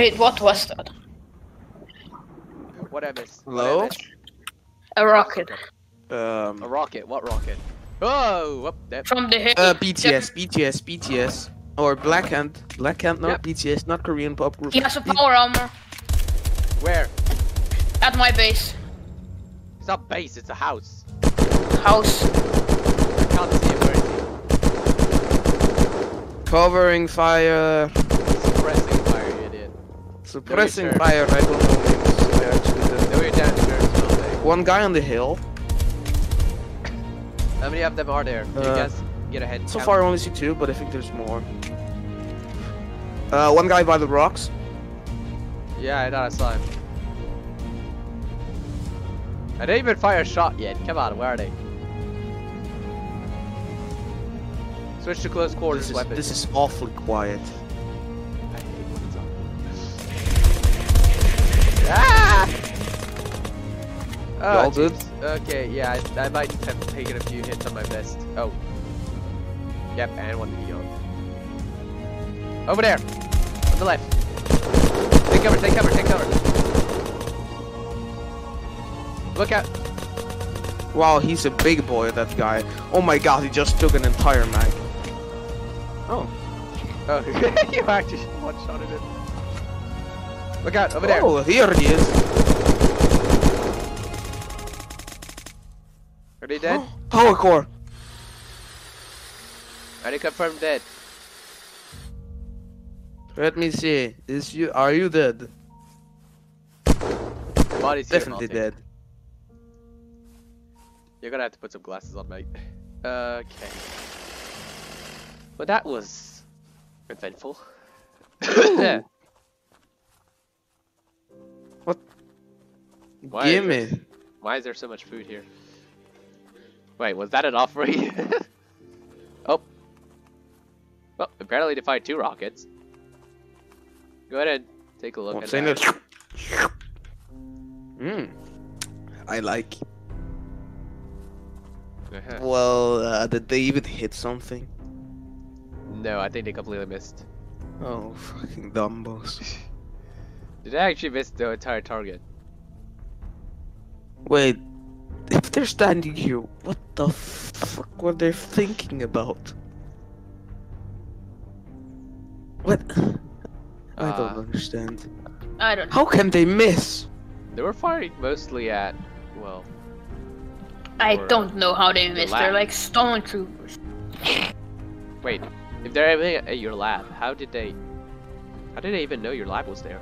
Wait, what was that? What I missed? What I Hello? missed? A rocket Um. A rocket. What rocket? Oh, whoop, that. from the hill. uh, BTS, BTS, BTS, or Black Hand, Black Hand, no, Yep. BTS, not Korean pop group. He has a B- power armor Where? at my base It's not base. It's a house. house. I can't see it. Where is Covering fire, he? Suppressing fire, you idiot. Suppressing fire. I don't know names. I actually don't. No, you're downstairs, Malte. One guy on the hill. How many of them are there? Do you Uh, guys get a head So count? far, I only see two, but I think there's more. Uh, one guy by the rocks. Yeah, I thought I saw him. I didn't even fire a shot yet. Come on, where are they? Switch to close quarters This is, weapons. this is awfully quiet. Oh, all good? Okay, yeah, I, I might have taken a few hits on my vest. Oh. Yep, and one heal. Over there! On the left. Take cover, take cover, take cover. Look out! Wow, he's a big boy, that guy. Oh my god, he just took an entire mag. Oh. Oh, you actually one-shotted him. Look out, over there! Oh, here he is. Dead? Power core. Are they confirmed dead? Let me see. Is you are you dead? Body's Definitely dead. You're gonna have to put some glasses on, mate. Okay. Well, that was eventful. yeah. What? Why Gimme. Why is there so much food here? Wait, was that an offering? oh. Well, apparently they fired two rockets. Go ahead and take a look I'm at saying that. that. Hmm. I like. Well, uh, did they even hit something? no, I think they completely missed. Oh, fucking dumbos. Did they actually miss the entire target? Wait, if they're standing here, what the fuck were they thinking about? What? I don't Uh, understand. I don't. How can they miss? They were firing mostly at, well, I or, don't know how they the missed. lab. They're like stormtroopers. Wait, if they're aiming at your lab, how did they? How did they even know your lab was there?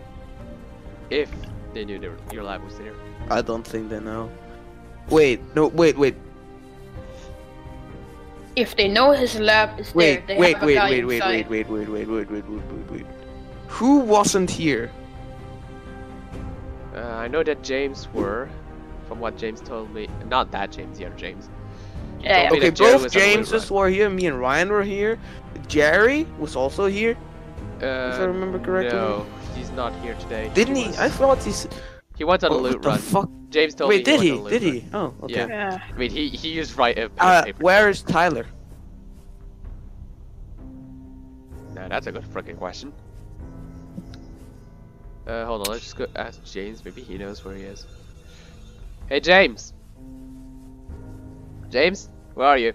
If they knew their, your lab was there. I don't think they know. Wait, no, wait, wait, If they know his lab is wait, there, they wait, have a wait, guy wait, wait, inside. wait, wait, wait, wait, wait, wait, wait, wait, wait. Who wasn't here? Uh, I know that James were, from what James told me. Not that James, the other James. Yeah, yeah. Okay, both was on the loot Jameses were here. Me and Ryan were here. Jerry was also here. Uh, I remember correctly. No, he's not here today. Didn't he? was- I thought he's. He went on a loot What loot the fuck? James told Wait, me did he? he? went on Did he? Oh, okay. Yeah. Yeah. I mean, he he used right a Uh, where is Tyler? Nah, that's a good freaking question. Uh, hold on, let's just go ask James. Maybe he knows where he is. Hey, James. James, where are you?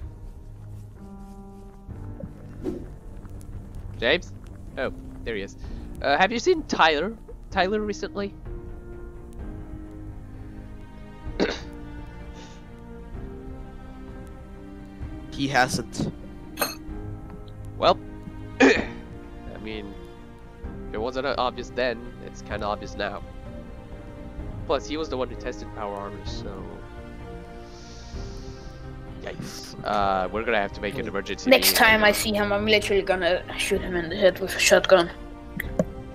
James? Oh, there he is. Uh, have you seen Tyler? Tyler recently? He hasn't. Well, I mean, if it wasn't obvious then, it's kind of obvious now. Plus, he was the one who tested power armor, so. Yikes. Uh, we're gonna have to make an emergency. Next meeting right time I see him, I'm literally gonna shoot him in the head with a shotgun.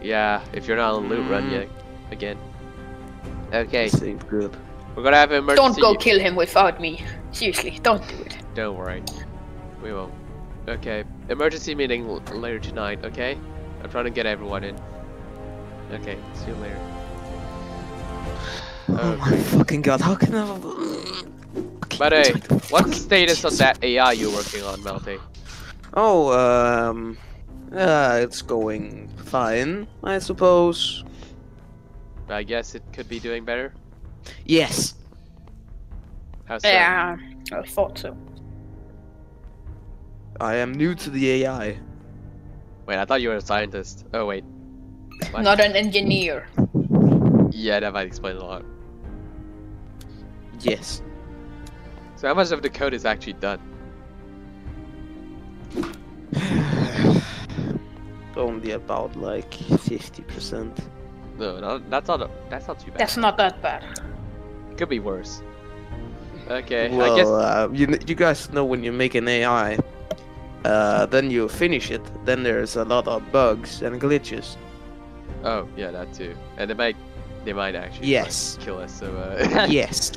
Yeah, if you're not on loot run Mm. yet. Again. Okay, This ain't good. we're gonna have an emergency. Don't go kill him without me. Seriously, don't do it. Don't worry. We won't. Okay. Emergency meeting l- later tonight, okay? I'm trying to get everyone in. Okay, see you later. Oh my fucking god! How can I? But hey, what's the status on that AI you're working on, Melty? Oh, um, Uh, it's going fine, I suppose. I guess it could be doing better. Yes. How so? Yeah, I thought so. I am new to the AI. Wait, I thought you were a scientist. Oh wait. What? Not an engineer. Yeah, that might explain a lot. Yes. So how much of the code is actually done? Only about like 50%. No, no, that's not. A, that's not too bad. That's not that bad. Could be worse. Okay, I Well, guess. uh, you, you guys know when you make an AI, uh, then you finish it, then there's a lot of bugs and glitches. Oh, yeah, that too. And they might, they might actually like, Yes. kill us. So. Uh, yes.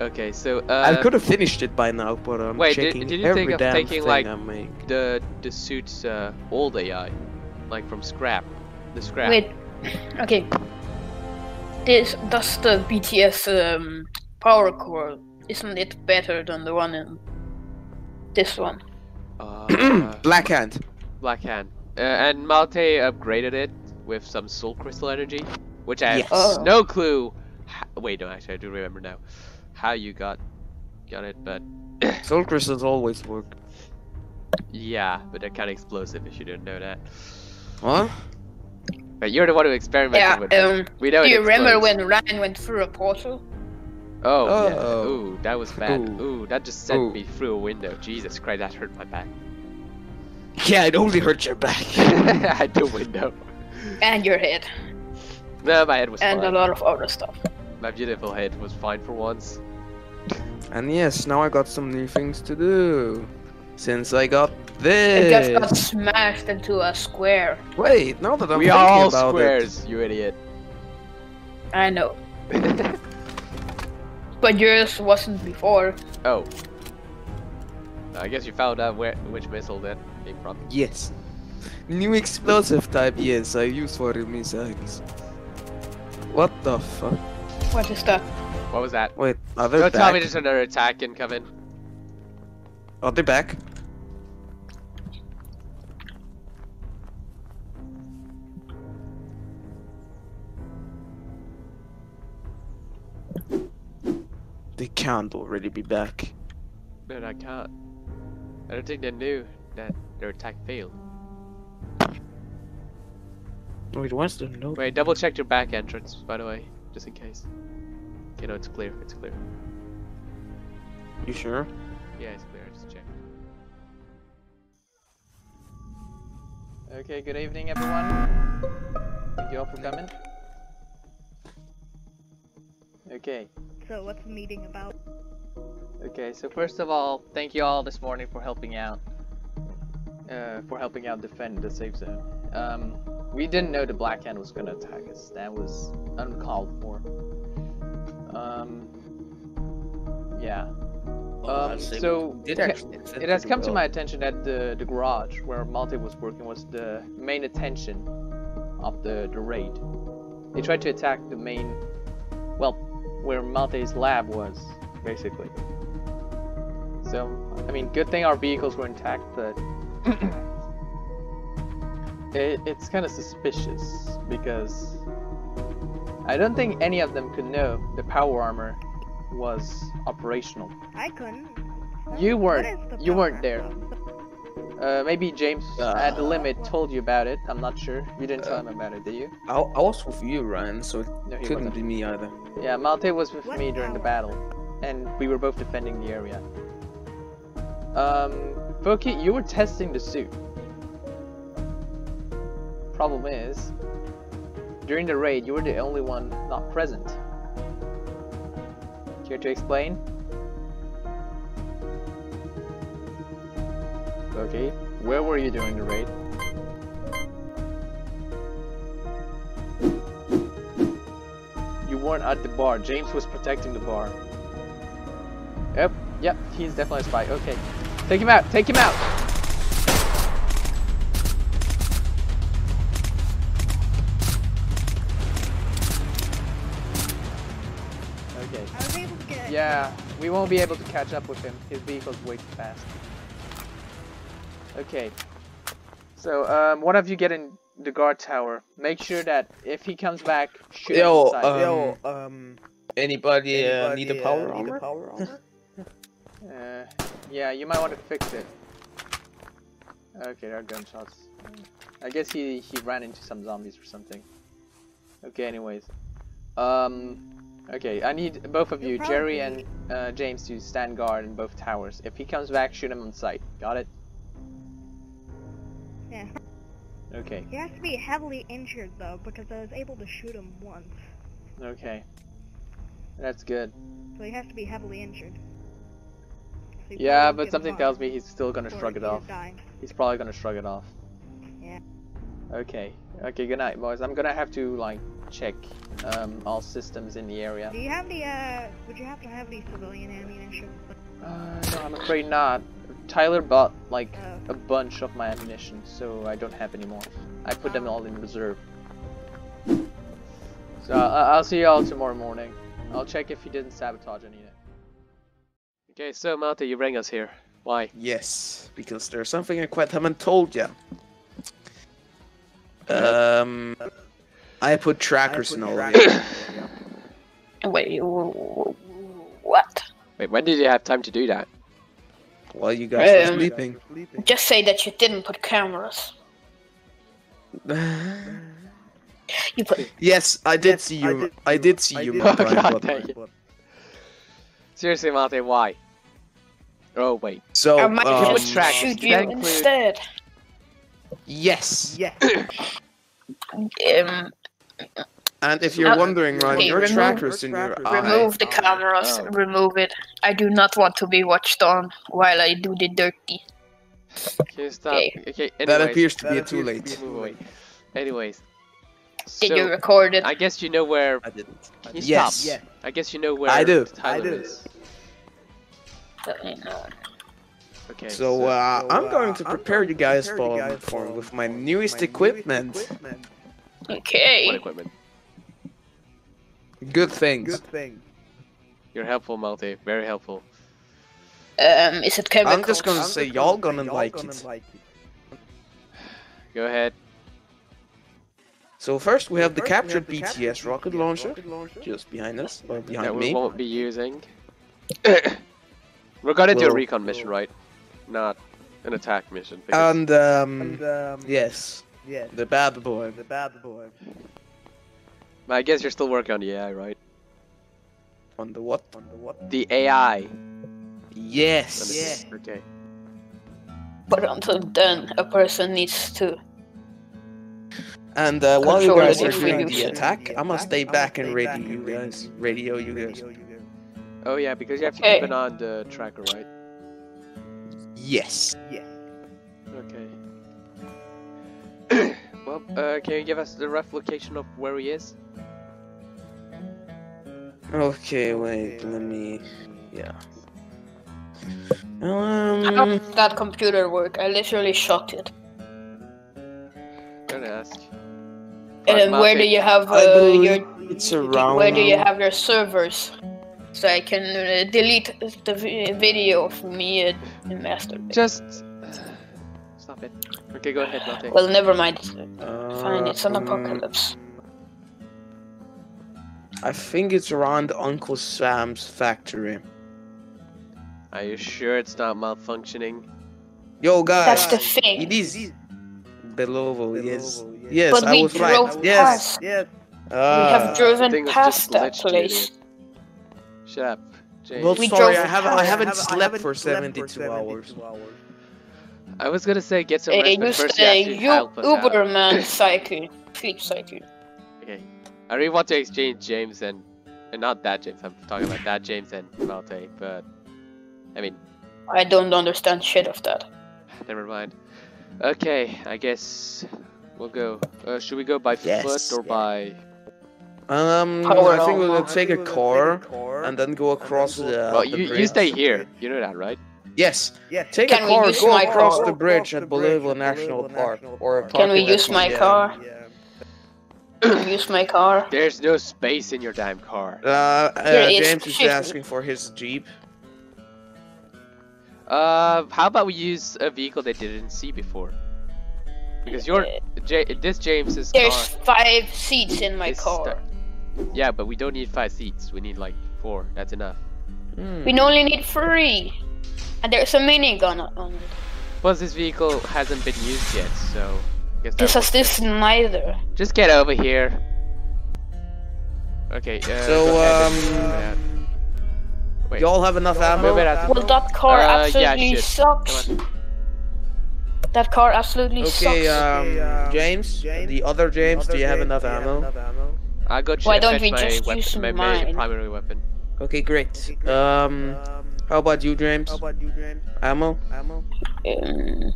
okay, so uh, I could have finished it by now, but I'm wait, checking did you every think of damn taking, thing like, I make. the the suit's uh, old AI, like from scrap, the scrap. Wait. Okay. This does the BTS um, power core. Isn't it better than the one in this one? Uh, Black Hand. Black Hand. Uh, and Malte upgraded it with some soul crystal energy, which I have Yes. No clue. How, wait, no, actually, I do remember now how you got got it, but Soul crystals always work. yeah, but they're kind of explosive if you didn't know that. What? But you're the one who experimented Yeah. with it. Um. We know Do it you remember when Ryan went through a portal? Oh, yeah. Oh. Ooh, that was bad. Ooh. Ooh, that just sent Ooh. me through a window. Jesus Christ, that hurt my back. Yeah, it only hurt your back. At the window. And your head. No, my head was And a lot of other stuff. My beautiful head was fine for once. and yes, now I got some new things to do. Since I got this. It just got smashed into a square. Wait, now that I'm we thinking are all about squares, you idiot. I know. But yours wasn't before. oh. I guess you found out where which missile that came from. yes. New explosive type, yes, I use for the missiles. What the fuck? What is that? What was that? Wait, are they Don't tell me there's another attack incoming. Are they back? They can't already be back. No, I can't. I don't think they knew that their attack failed. Wait, what's the note? Wait, double check your back entrance, by the way, just in case. You know, it's clear. It's clear. You sure? Yeah, it's clear. Just check. Okay, good evening everyone. Thank you all for coming. Okay, So what's the meeting about? okay, so first of all, thank you all this morning for helping out. Uh, for helping out defend the safe zone. Um, we didn't know the Black Hand was gonna attack us. That was uncalled for. Um, yeah. Um, so did it- It has pretty come to my attention that the, the garage where Malte was working was the main attention of the, the raid. They tried to attack the main, well, where Malte's lab was, basically. So, I mean, good thing our vehicles were intact, but it, it's kind of suspicious because I don't think any of them could know the power armor was operational. I couldn't. You weren't. You weren't power? there. Uh, maybe James at the Uh. limit told you about it. I'm not sure. You didn't tell him about it, did you? I, I was with you, Ryan, so it No, couldn't wasn't. be me either. Yeah, Malte was with What me during the battle, and we were both defending the area. Um, Fokke, you were testing the suit. Problem is, during the raid, you were the only one not present. Care to explain? Okay, where were you during the raid? You weren't at the bar. James was protecting the bar. Yep, yep, he's definitely a spy. Okay. Take him out, take him out! Okay. I was able to get. Yeah, we won't be able to catch up with him. His vehicle's way too fast. Okay. So, um, one of you get in the guard tower. Make sure that if he comes back, shoot Yo, him inside. um, um, anybody, uh, need a power armor? Uh, yeah, you might want to fix it. Okay, there are gunshots. I guess he he ran into some zombies or something. Okay, anyways. Um, okay, I need both of You'll you, Jerry and uh, James, to stand guard in both towers. If he comes back, shoot him on sight. Got it? Okay, He has to be heavily injured though, because I was able to shoot him once. okay. That's good. So he has to be heavily injured. So he Yeah, but something tells me he's still gonna shrug it off. dying. He's probably gonna shrug it off. Yeah. Okay. Okay, good night, boys. I'm gonna have to, like, check um, all systems in the area. Do you have the, uh, would you have to have the civilian ammunition? Uh, no, I'm afraid not. Tyler bought, like, Uh, a bunch of my ammunition, so I don't have any more. I put them all in reserve. So, uh, I'll see y'all tomorrow morning. I'll check if he didn't sabotage anything. Okay, so Malte, you bring us here. Why? Yes, because there's something I quite haven't told you. Um, I put trackers in all of you. Wait, w- w- what? Wait, when did you have time to do that? While you guys were Um, sleeping. Just say that you didn't put cameras. You put. yes, I did see you. I did see you. Oh, Brian, God but- dang it. Seriously, Malte, why? Oh, wait. So, I might um, just track, shoot that you include- instead. yes. Um, And if you're Uh, wondering, right, okay, your remove- trackers in your eye. remove the cameras. Oh. Remove it. I do not want to be watched on while I do the dirty. Can you stop? Okay. Okay, That appears to be too late. Move away. Anyways. Did you So, record it? I guess you know where. I didn't. Can you Yes. stop? I guess you know where I do. Tyler is. Uh, Okay. So, uh, I'm going to prepare you guys for, for with my newest equipment. Okay. what equipment? Good things. You're helpful, Malte. Very helpful. Um, is it chemicals? I'm just gonna say y'all gonna like it. Go ahead. So first we have the captured BTS rocket launcher, just behind us, or That behind we won't be using. We're gonna do a Well- recon mission, right? Not an attack mission. because- And um, And um, yes, yeah, the bad boy. the bad boy. I guess you're still working on the AI, right? On the what? On the what? The AI. Yes. me see. Okay. But until then, a person needs to. And uh, while you guys it are if we doing the attack, I'm gonna stay back and radio you guys. Radio you guys. Oh yeah, because you have to Okay. keep an eye on the tracker, right? Yes. Yes. Okay. well, uh, can you give us the rough location of where he is? Okay, wait. Let me. Yeah. How Um. that computer work? I literally shot it. Gonna ask. And where do you have uh, your? it's around. Where do you have your servers? So I can uh, delete the vi- video of me uh, in master. Just stop it. Okay, go ahead, Malte. Well, never mind. Uh, Fine, it's an um, apocalypse. I think it's around Uncle Sam's factory. Are you sure it's not malfunctioning? Yo, guys. That's the thing. It is. Below, yes. Below, yes. Yes, But I we was drove right. Yes. past. Yes. We Ah. have driven past that place. Shut up, James. Well, We sorry, drove I haven't. I haven't I slept for slept 72 hours. I was gonna say get some Uh, rest, but use first you the actually help U- us. Uberman cycle, sleep cycle. Okay. I really want to exchange James and, and not that James. I'm talking about that James and Malte, but I mean, I don't understand shit of that. never mind. Okay, I guess we'll go. Uh, should we go by Yes. foot or by? Um, Power I think we'll take a car and then go across the. well, the you you stay here. You know that, right? Yes. Yes. Take Can a we car, use go my across car? the bridge at Bolivar National Park, or Can park we use my the, car? Yeah. Use my car. There's no space in your damn car. Uh, uh, There is James is asking for his jeep. Uh, how about we use a vehicle they didn't see before? Because you're Uh, J- this James's There's car. five seats in my is car. stu- Yeah, but we don't need five seats. We need like four. That's enough. Hmm. We only need three. And there's a minigun on it. Plus, this vehicle hasn't been used yet, so. I guess that This has works. this neither. Just get over here. Okay. Uh, So, go ahead and um, move it out. Wait. Y'all have enough ammo? Move it out. Well, that car Uh, absolutely shit. sucks. That car absolutely Okay, sucks. um, James, the other James, do you have enough ammo? I'll go check Why don't we just weapon, use my, my mine? primary weapon. Okay, great. Um, how about you, James? How about you, James? Ammo? Ammo? Um,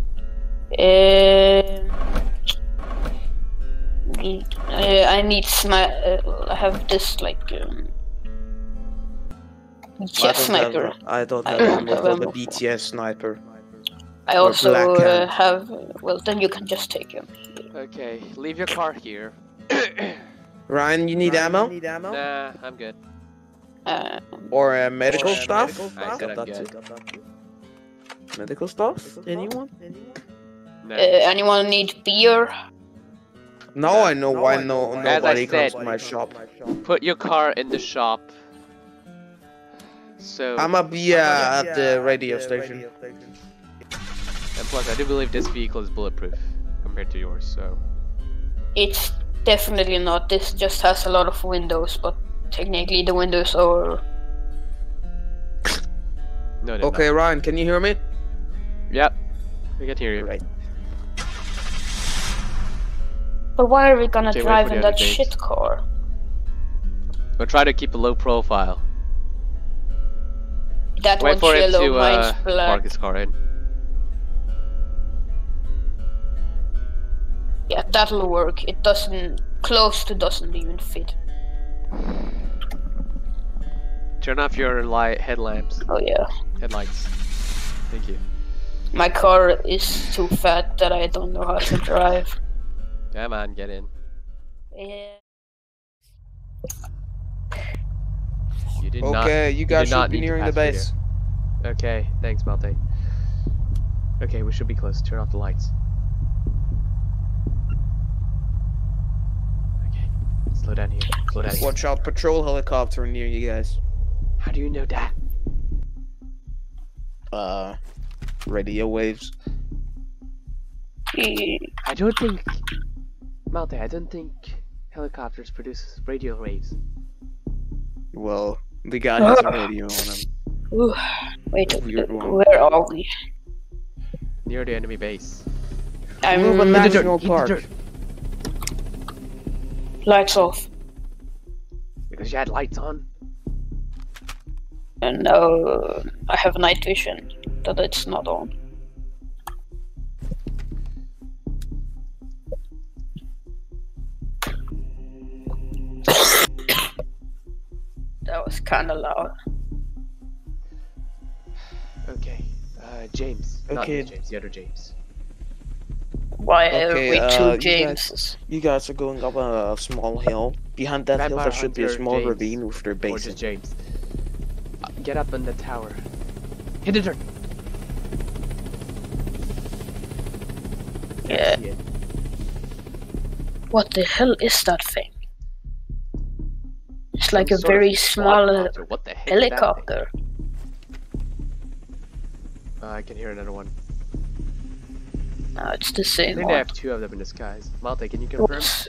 um, uh, I need sni- uh, I have this like um, I don't sniper. Have, I don't I don't ammo have for the. BTS sniper. I also uh, have. Well, then you can just take him. Okay, leave your car here. Ryan, you need ammo? nah, I'm good. Uh, Or uh, medical Or, uh, stuff? I said I'm Got that too. Medical stuff? Anyone? Nah. uh, anyone need beer? Now I know why no As I nobody comes to my shop. Put your car in the shop. So, I'ma be uh, at the radio station. and plus, I do believe this vehicle is bulletproof compared to yours. So, It's definitely not. This just has a lot of windows, but technically the windows are. no, no. Okay, Ryan, can you hear me? Yep. we can hear you. Right. But why are we gonna Okay, drive in that James. shit car? But try to keep a low profile. That Wait one's for him yellow, to mine's uh, black. park his car in. Yeah, that'll work. It doesn't. Close to doesn't even fit. Turn off your light headlamps, Oh yeah. headlights. Thank you. My car is too fat that I don't know how to drive. Come on, get in. Yeah. You did not. Okay, you guys did not should be nearing the base. Okay, thanks, Malte. Okay, we should be close. Turn off the lights. Slow down here. Slow down here. Watch out, patrol helicopter near you guys. How do you know that? Uh, radio waves. I don't think. Malte, I don't think helicopters produce radio waves. Well, the guy has a radio on him. Ooh, wait, Weird one. where are we? Near the enemy base. I'm Move a the national eat the park. Dirt. lights off. Because you had lights on. And now I have night vision that it's not on. that was kind of loud. Okay. Uh, James. Okay. the James, the other James. Why Okay, are we uh, two you guys- You guys are going up a small hill. Behind that hill, there should be a small James. ravine with their base. just in. James. Uh, get up on the tower. Hit the dirt. Yeah. It. What the hell is that thing? It's like Some a very small uh, quadcopter. What the heck is that thing? helicopter. Uh, I can hear another one. No, it's the I same think they one. have two of them in disguise. Malte, can you confirm? Oops.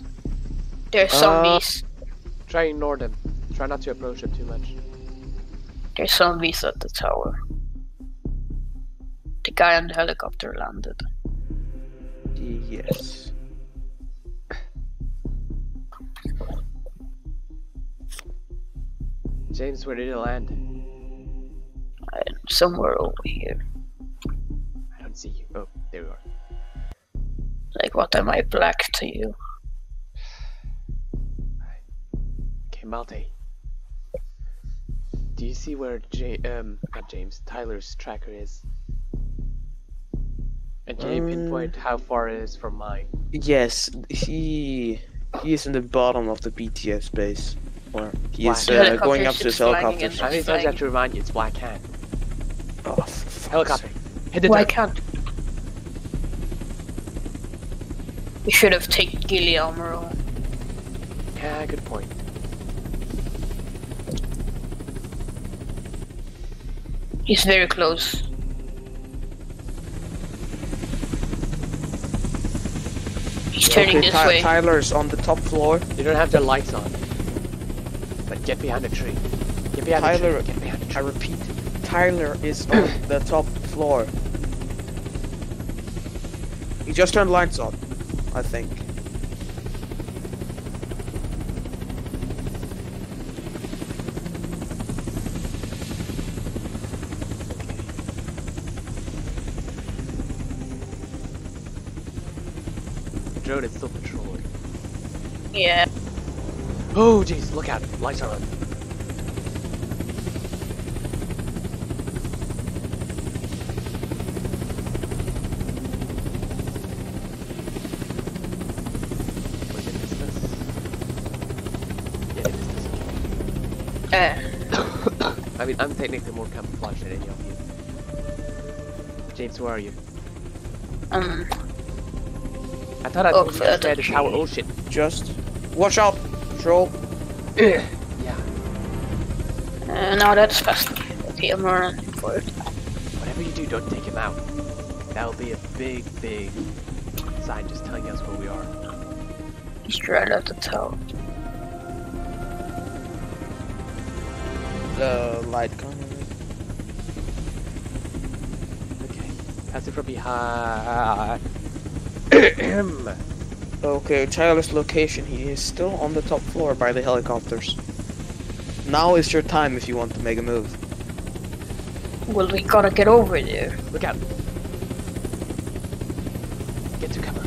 There's Uh, zombies. Try ignore them. Try not to approach them too much. There's zombies at the tower. The guy on the helicopter landed. Yes. James, where did it land? I'm somewhere over here. I don't see you. Oh, there we are. Like, what am I black to you? Okay, Malte. Do you see where J um not James Tyler's tracker is? And can you Um, pinpoint how far it is from mine? Yes, he he is in the bottom of the BTS base. Or he is uh, going up to his helicopter. against How many times I have to remind you? It's Black Hand. Oh, Helicopter. sake. Hit the Why dirt. can't? We should have taken Guillermo. Yeah, good point. He's very close. He's turning okay, this Ty- way. Tyler's on the top floor. You don't have the lights on. But get behind the tree. Get behind Tyler- the tree. Get behind the I repeat, Tyler is on the top floor. He just turned lights on, I think. The drone is still patrolling. Yeah. Oh, jeez, look out. Lights are on. Wait, did I miss this? Yeah, I missed this. Uh, I mean, I'm technically more camouflaged than any of you. James, where are you? um, I thought I Oh, told you further to the tower. tree. Oh shit. Just watch out, patrol. Yeah. uh, now that's fast. Okay, I'm running for it. Whatever you do, don't take him out. That'll be a big, big sign just telling us where we are. He's right at the tower. The light coming. Okay. Pass it from behind. Okay, Tyler's location. He is still on the top floor by the helicopters. Now is your time if you want to make a move. Well, we gotta get over there. Look out. Get to cover.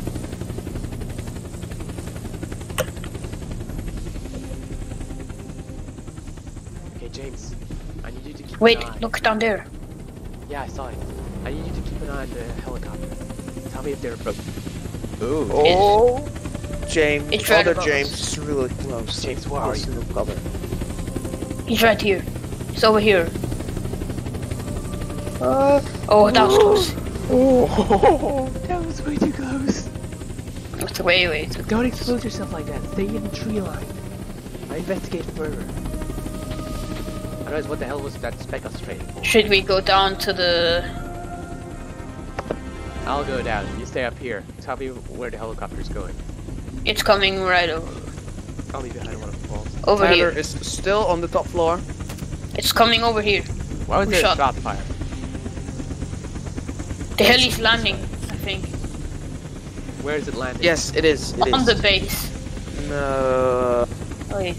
Okay, James. I need you to keep Wait, look down there. Yeah, I saw it. I need you to keep an eye on the helicopter. Tell me if they're approaching. Ooh. Oh, James, It's right other above James us. is really close. James, where are you? Cover. He's right here. He's over here. Uh, oh, that was close. Oh, That was way too close. That's way, way too Don't expose yourself like that. Stay in the tree line. I investigate further. Otherwise, what the hell was that speck of straight for? Should we go down to the... I'll go down. You stay up here. Tell me where the helicopter's going. It's coming right over, I'll be behind one of the walls. over Tyler here. is still on the top floor. It's coming over here. Why was Who there a shot? shot fire? The heli's landing, I think. Where is it landing? Yes, it is. It On is. the base. No. Oh, yeah.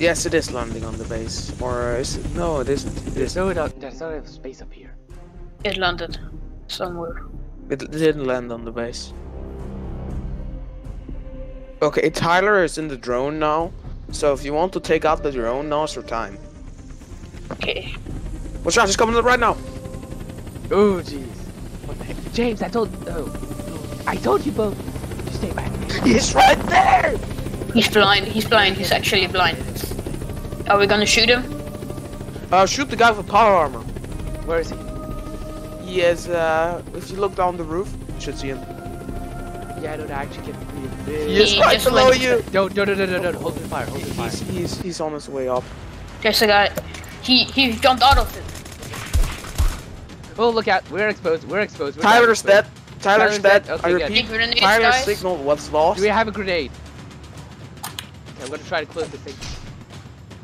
Yes, it is landing on the base. Or uh, is it? No, it isn't. It There's isn't. no, there's not enough space up here. It landed somewhere. It didn't land on the base. Okay, Tyler is in the drone now. So if you want to take out the drone, now's your time. Okay. Watch out, he's coming up right now. Oh, jeez. What the heck? James, I told. Oh. I told you both. Just stay back. He's right there! He's blind. He's blind. He's actually blind. Are we gonna shoot him? Uh, shoot the guy with power armor. Where is he? He is, uh, if you look down the roof, you should see him. Yeah, I don't actually get really big. He is He right below went- you! Don't, don't, don't, don't, don't, hold the fire, hold the fire. He's, he's, he's on his way up. There's a guy. He he jumped out of it. Oh, look out, we're exposed, we're exposed. We're Tyler's exposed. dead. Tyler's, Tyler's dead. dead, okay, I good. repeat, Big grenades, Tyler's guys. signal was lost. Do we have a grenade? Okay, I'm gonna try to close the thing.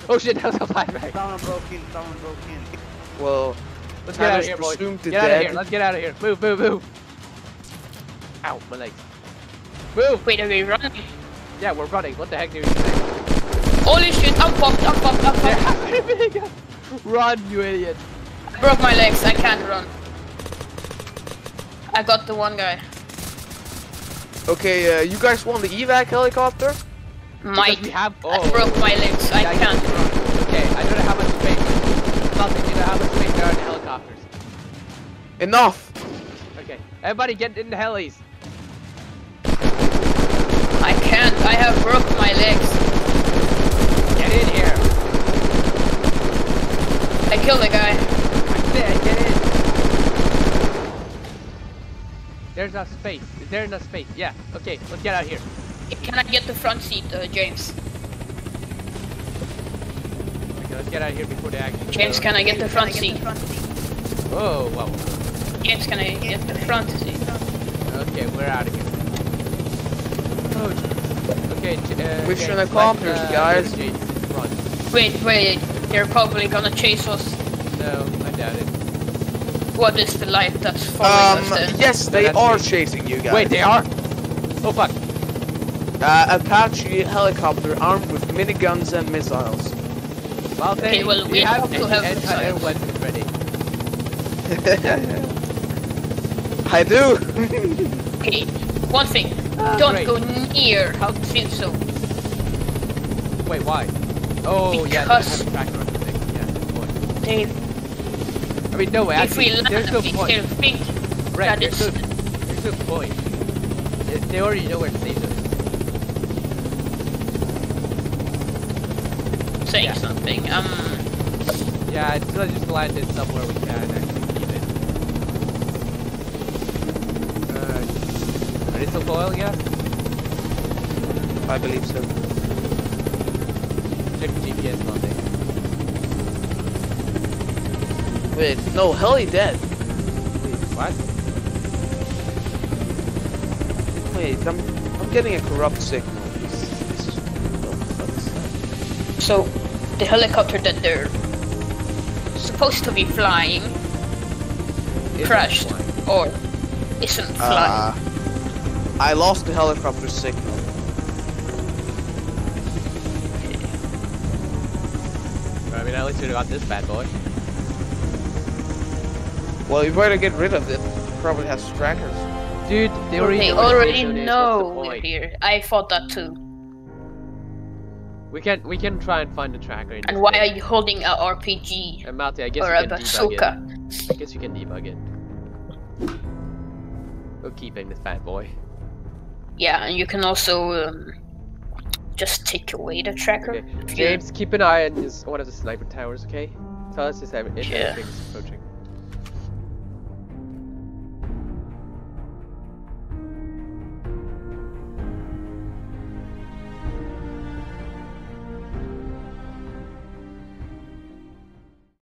Oh shit, that was a flashback. Someone broke in, someone broke in. Well, Let's get out of here, boys. presumed to Get out of here, let's get out of here. Move, move, move. Ow, my legs. Move! Wait, are we running? Yeah, we're running. What the heck do you say? Holy shit! I'm fucked. I'm fucked. I'm fucked. Run, you idiot. I broke my legs. I can't run. I got the one guy. okay, uh, you guys want the evac helicopter? Mike. we have- I oh. broke my legs. I Yeah, you- can't run. Okay, I don't know how much space. Nothing, you know how much space there are in helicopters. Enough! Okay, everybody get in the helis. I can't. I have broke my legs. Get in here. I killed a guy. I get in. There's a space. Is there enough space? Yeah. Okay, let's get out of here. Can I get the front seat, uh, James? Okay, let's get out of here before they actually. James, can I get the front seat? Oh, wow. James, can I get the front seat? Okay, we're out of here. Oh, jeez. okay. j- Uh, Mission James, accomplished, uh, guys. go to James' front. Wait, wait, they're probably gonna chase us. No, I doubt it. What is the light that's following Um, us then? yes, they that's are me. chasing you guys. Wait, they are. Oh fuck. Uh, Apache helicopter armed with miniguns and missiles. Well, Okay, then, well, do we have have to have anti-air missiles. weapons ready. I do. Okay, one thing. Ah, Don't great. go near how to so. Wait, why? Oh, yeah, they Because- have a tracker on the thing. Yeah, good point. They, I mean, no, if we actually, land, there's no point. think Right, that there's it's no, there's no point. They, they already know where the station is. Saying Yeah. something. Um, Yeah, it's let's just land it somewhere we can actually keep it. Uh, are they still foiling? I believe so. Check the GPS nothing. Wait, no, heli dead. What? Wait, I'm I'm getting a corrupt signal. This, this is oh, what's- so the helicopter that they're supposed to be flying It's crashed flying. or isn't flying. Uh, I lost the helicopter signal. I mean, at least we got this bad boy. Well, you better get rid of it. Probably has trackers. Dude, they already they know where already know the we're here. I thought that too. We can we can try and find the tracker. And why are you holding a RPG And Malte, I guess or you a can debug it. bazooka? I guess you can debug it. We're keeping this bad boy. Yeah, and you can also um, just take away the tracker. Okay. James, keep an eye on this, one of the sniper towers, okay? Tell us if if Yeah. anything's approaching.